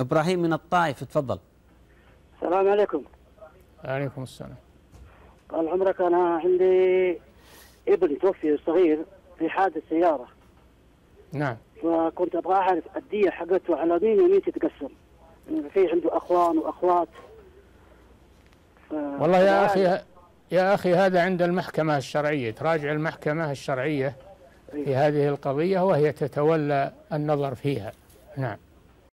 إبراهيم من الطائف تفضل. السلام عليكم. عليكم السلام. طال عمرك أنا عندي ابن توفي صغير في حادث سيارة. نعم. فكنت أبغى أعرف الدية حقته على مين ومين تتقسم. يعني في عنده أخوان وأخوات. والله يا أخي يا أخي هذا عند المحكمة الشرعية. تراجع المحكمة الشرعية في أيوة. هذه القضية وهي تتولى النظر فيها. نعم.